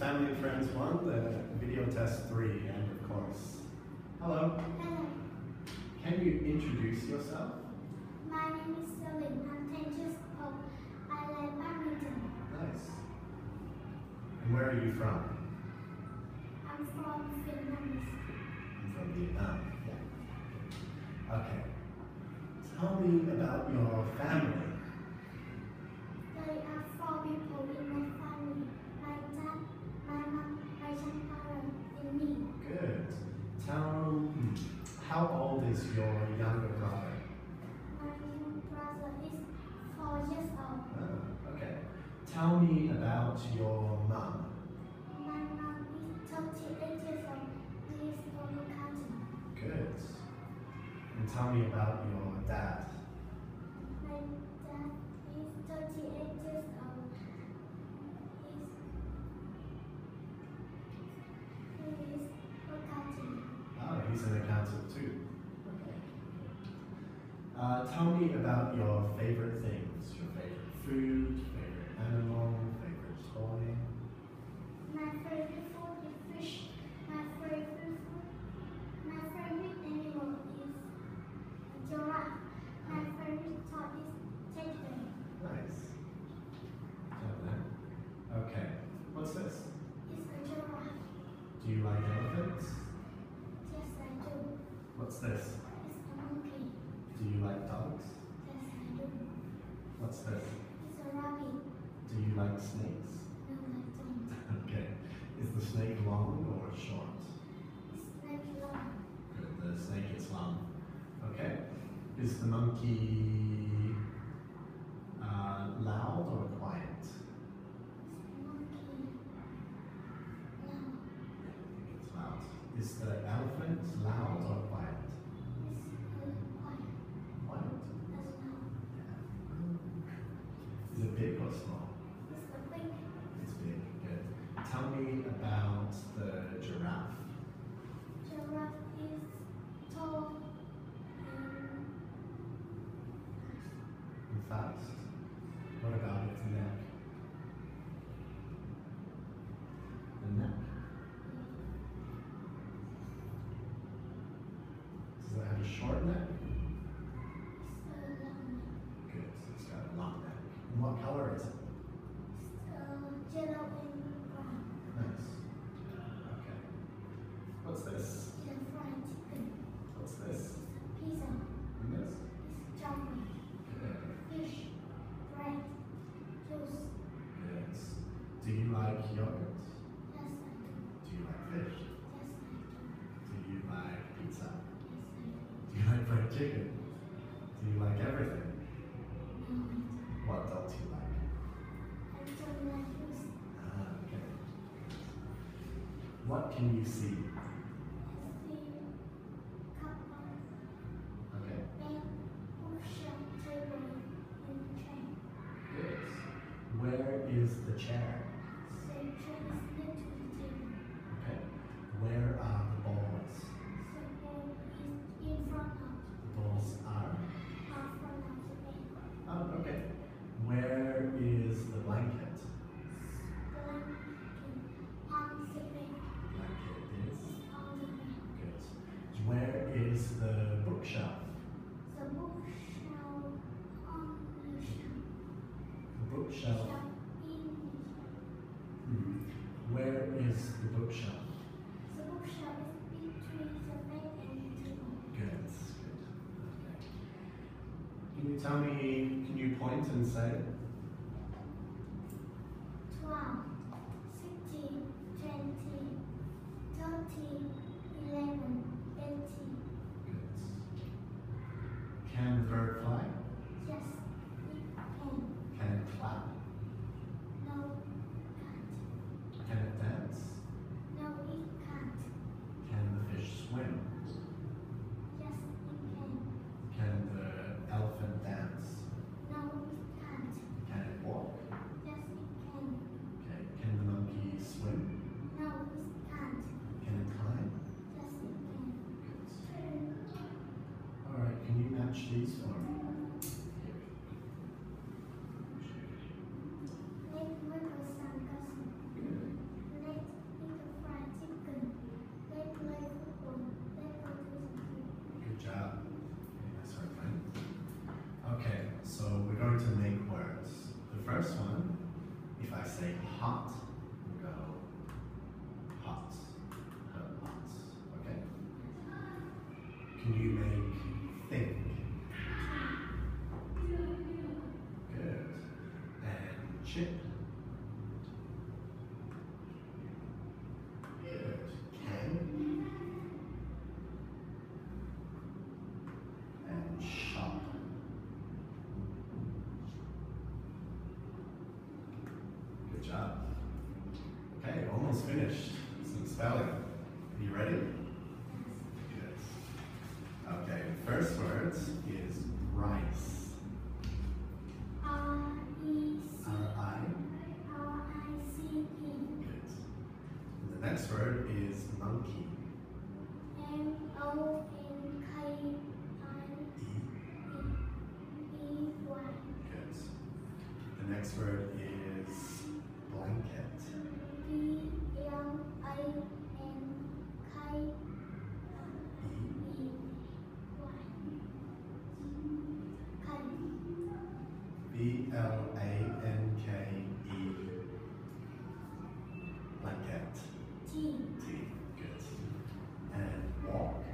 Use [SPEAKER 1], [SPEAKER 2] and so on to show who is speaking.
[SPEAKER 1] Family and Friends 1, the video test 3, and of course. Hello,
[SPEAKER 2] Hello,
[SPEAKER 1] can you introduce yourself?
[SPEAKER 2] my name is Celine. I'm 10 years old. I like badminton.
[SPEAKER 1] Nice. And where are you from?
[SPEAKER 2] I'm from Vietnam.
[SPEAKER 1] I'm from Vietnam. Yeah. Okay. Tell me about your family.
[SPEAKER 2] There are four people in my family. My dad, my mom, my grandparents, and me.
[SPEAKER 1] Good. Tell hmm, how old is your younger brother?
[SPEAKER 2] My little brother is four years old.
[SPEAKER 1] Oh, okay. Tell me about your mum.
[SPEAKER 2] My 38 years old. He is from accounting.
[SPEAKER 1] Good. And tell me about your dad.
[SPEAKER 2] My dad is 38 years old. He's, he is accounting.
[SPEAKER 1] Oh, he's an accountant too. Okay. Uh, tell me about your favorite things. Your favorite food, favorite animal, favorite toy.
[SPEAKER 2] My favorite food is fish. My favorite food, my favorite animal is giraffe. My favorite toy is teddy bear.
[SPEAKER 1] Nice. Okay. What's this?
[SPEAKER 2] It's a giraffe.
[SPEAKER 1] Do you like elephants?
[SPEAKER 2] Yes, I do.
[SPEAKER 1] What's this?
[SPEAKER 2] It's a monkey.
[SPEAKER 1] Do you like dogs?
[SPEAKER 2] Yes, I do.
[SPEAKER 1] What's this?
[SPEAKER 2] It's a rabbit.
[SPEAKER 1] Do you like snakes?
[SPEAKER 2] No, I don't.
[SPEAKER 1] Okay. Is the snake long or short?
[SPEAKER 2] Like long.
[SPEAKER 1] Good. The snake is long. Okay. Is the monkey uh, loud or quiet?
[SPEAKER 2] Monkey. Loud.
[SPEAKER 1] I think it's loud. Is the elephant loud or quiet?
[SPEAKER 2] Quiet.
[SPEAKER 1] Quiet. Is it big or small?
[SPEAKER 2] It's a big.
[SPEAKER 1] It's big. Good. Tell me about the giraffe.
[SPEAKER 2] Giraffe is tall and
[SPEAKER 1] And fast. What about its neck? The neck. Does it have a short neck?
[SPEAKER 2] it's a long.
[SPEAKER 1] Good. So it's got a long neck. And what color is it?
[SPEAKER 2] It's uh, yellow and brown.
[SPEAKER 1] Nice. Okay. What's this?
[SPEAKER 2] It's a fried chicken.
[SPEAKER 1] What's this?
[SPEAKER 2] It's a pizza.
[SPEAKER 1] And this?
[SPEAKER 2] It's chocolate.
[SPEAKER 1] Good.
[SPEAKER 2] Fish. Bread. Juice.
[SPEAKER 1] Good. Do you like yogurt?
[SPEAKER 2] Yes, I do.
[SPEAKER 1] Do you like fish?
[SPEAKER 2] Yes, I do.
[SPEAKER 1] Do you like pizza?
[SPEAKER 2] Yes, I do.
[SPEAKER 1] Do you like fried chicken? Do you like everything?
[SPEAKER 2] No, I don't.
[SPEAKER 1] What don't you like?
[SPEAKER 2] I don't like juice.
[SPEAKER 1] Ah, okay. What can you see?
[SPEAKER 2] I see cup
[SPEAKER 1] Okay.
[SPEAKER 2] bed, bookshelf, table, and train.
[SPEAKER 1] Good. Where is the chair?
[SPEAKER 2] So train is next to the table.
[SPEAKER 1] Okay. Where are the balls? Bookshelf. Hmm. Where is the bookshelf?
[SPEAKER 2] the bookshelf is between the bed and the table.
[SPEAKER 1] Good. Good. Okay. Can you tell me? Can you point and say?
[SPEAKER 2] first one, if
[SPEAKER 1] I say hot,
[SPEAKER 2] go hot, hot,
[SPEAKER 1] okay? Can you make think? Good. And chip. Finished. Some spelling. Are you ready? Good. Okay, the first word is rice.
[SPEAKER 2] R C
[SPEAKER 1] R I.
[SPEAKER 2] R I C
[SPEAKER 1] Good. The next word is monkey.
[SPEAKER 2] M O N K I
[SPEAKER 1] E.
[SPEAKER 2] E Y
[SPEAKER 1] Good. The next word get? T. T. Good. And walk.